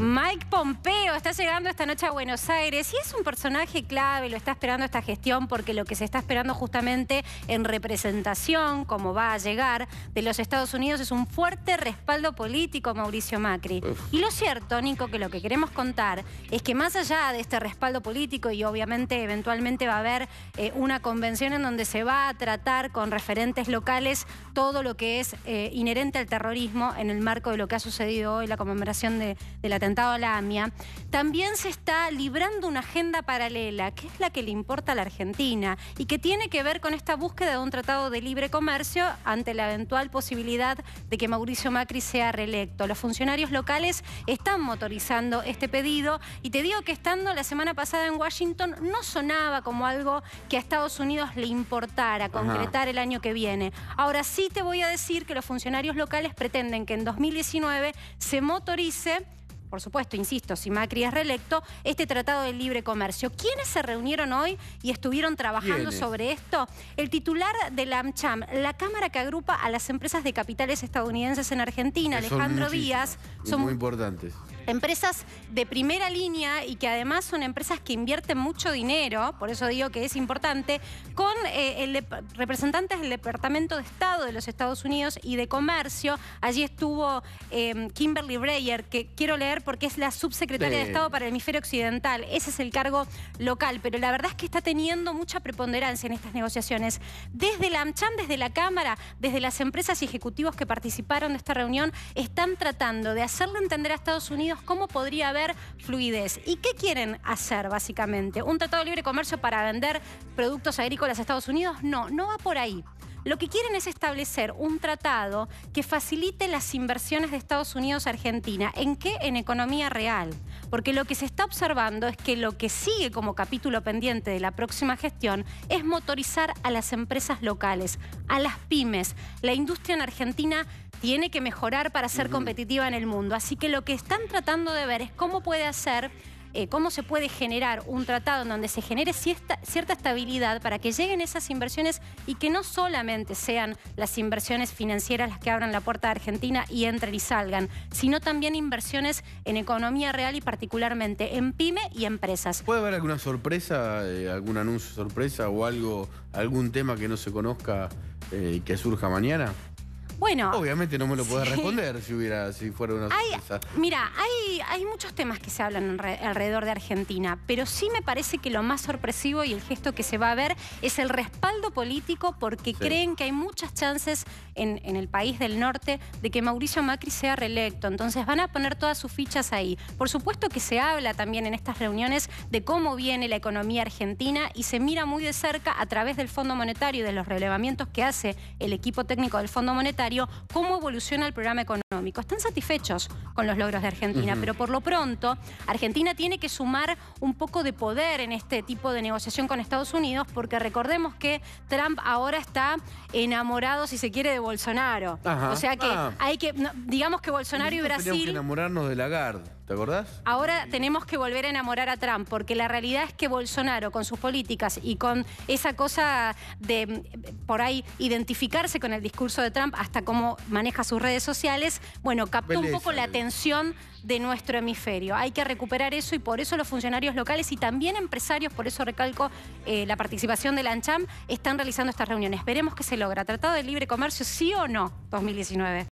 Mike Pompeo está llegando esta noche a Buenos Aires y es un personaje clave, lo está esperando esta gestión porque lo que se está esperando justamente en representación, como va a llegar, de los Estados Unidos es un fuerte respaldo político a Mauricio Macri. Y lo cierto, Nico, que lo que queremos contar es que más allá de este respaldo político y obviamente eventualmente va a haber eh, una convención en donde se va a tratar con referentes locales todo lo que es eh, inherente al terrorismo en el marco de lo que ha sucedido hoy, la conmemoración del atentado a la AMIA, también se está librando una agenda paralela, que es la que le importa a la Argentina y que tiene que ver con esta búsqueda de un tratado de libre comercio ante la eventual posibilidad de que Mauricio Macri sea reelecto. Los funcionarios locales están motorizando este pedido y te digo que estando la semana pasada en Washington no sonaba como algo que a Estados Unidos le importara concretar el año que viene. Ahora sí te voy a decir que los funcionarios locales pretenden que en 2019 se motorice por supuesto, insisto, si Macri es reelecto, este tratado de libre comercio. ¿Quiénes se reunieron hoy y estuvieron trabajando sobre esto? El titular de la AmCham, la cámara que agrupa a las empresas de capitales estadounidenses en Argentina, Alejandro Díaz. Son muy importantes empresas de primera línea y que además son empresas que invierten mucho dinero, por eso digo que es importante, con eh, el representantes del Departamento de Estado de los Estados Unidos y de Comercio. Allí estuvo em, Kimberly Breyer, que quiero leer porque es la subsecretaria de Estado para el Hemisferio Occidental. Ese es el cargo local, pero la verdad es que está teniendo mucha preponderancia en estas negociaciones. Desde la AmCham, desde la Cámara, desde las empresas y ejecutivos que participaron de esta reunión, están tratando de hacerle entender a Estados Unidos cómo podría haber fluidez. ¿Y qué quieren hacer básicamente? ¿Un tratado de libre comercio para vender productos agrícolas a Estados Unidos? No, no va por ahí. Lo que quieren es establecer un tratado que facilite las inversiones de Estados Unidos a Argentina. ¿En qué? En economía real. Porque lo que se está observando es que lo que sigue como capítulo pendiente de la próxima gestión es motorizar a las empresas locales, a las pymes. La industria en Argentina tiene que mejorar para ser competitiva en el mundo. Así que lo que están tratando de ver es cómo puede hacer eh, cómo se puede generar un tratado en donde se genere cierta, cierta, estabilidad para que lleguen esas inversiones y que no solamente sean las inversiones financieras las que abran la puerta de Argentina y entren y salgan, sino también inversiones en economía real y particularmente en pyme y empresas. ¿Puede haber alguna sorpresa, eh, algún anuncio sorpresa o algo, algún tema que no se conozca eh, y que surja mañana? Bueno. Obviamente no me lo puede responder si hubiera, si fuera una sorpresa. Mira, hay, hay muchos temas que se hablan alrededor de Argentina, pero sí me parece que lo más sorpresivo y el gesto que se va a ver es el respaldo político porque creen que hay muchas chances en, en, el país del norte de que Mauricio Macri sea reelecto. Entonces van a poner todas sus fichas ahí. Por supuesto que se habla también en estas reuniones de cómo viene la economía argentina y se mira muy de cerca a través del Fondo Monetario y de los relevamientos que hace el equipo técnico del Fondo Monetario cómo evoluciona el programa económico. Están satisfechos con los logros de Argentina, pero por lo pronto Argentina tiene que sumar un poco de poder en este tipo de negociación con Estados Unidos porque recordemos que Trump ahora está enamorado, si se quiere, de Bolsonaro. O sea que ah. hay que, digamos que Bolsonaro y Brasil... Tenemos que enamorarnos de Lagarde. ¿Te acordás? Ahora tenemos que volver a enamorar a Trump, porque la realidad es que Bolsonaro, con sus políticas y con esa cosa de, por ahí, identificarse con el discurso de Trump, hasta cómo maneja sus redes sociales, bueno, captó un poco la atención de nuestro hemisferio. Hay que recuperar eso y por eso los funcionarios locales y también empresarios, por eso recalco eh, la participación de la ANCHAM, están realizando estas reuniones. Veremos qué se logra. ¿Tratado de libre comercio sí o no 2019?